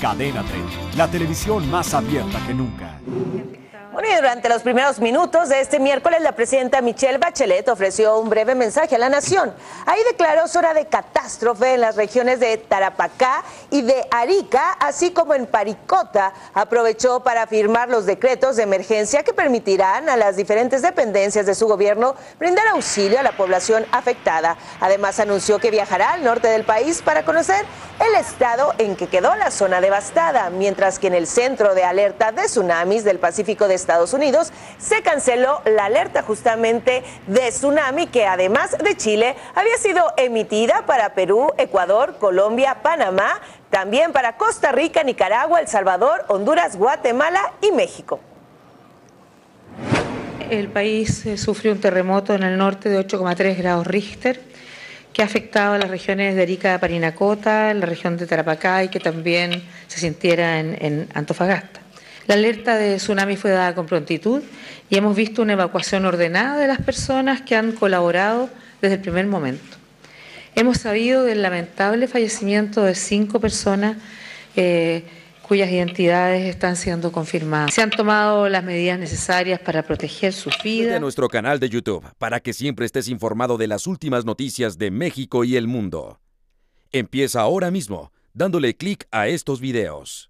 Cadena 30, la televisión más abierta que nunca. Bueno, y durante los primeros minutos de este miércoles, la presidenta Michelle Bachelet ofreció un breve mensaje a la nación. Ahí declaró zona de catástrofe en las regiones de Tarapacá y de Arica, así como en Paricota. Aprovechó para firmar los decretos de emergencia que permitirán a las diferentes dependencias de su gobierno brindar auxilio a la población afectada. Además, anunció que viajará al norte del país para conocer el estado en que quedó la zona devastada, mientras que en el centro de alerta de tsunamis del Pacífico de Estados Unidos, se canceló la alerta justamente de tsunami que además de Chile había sido emitida para Perú, Ecuador, Colombia, Panamá, también para Costa Rica, Nicaragua, El Salvador, Honduras, Guatemala y México. El país eh, sufrió un terremoto en el norte de 8,3 grados Richter que ha afectado a las regiones de Arica, Parinacota, la región de Tarapacá y que también se sintiera en, en Antofagasta. La alerta de tsunami fue dada con prontitud y hemos visto una evacuación ordenada de las personas que han colaborado desde el primer momento. Hemos sabido del lamentable fallecimiento de cinco personas eh, cuyas identidades están siendo confirmadas. Se han tomado las medidas necesarias para proteger sus vidas. a nuestro canal de YouTube para que siempre estés informado de las últimas noticias de México y el mundo. Empieza ahora mismo dándole clic a estos videos.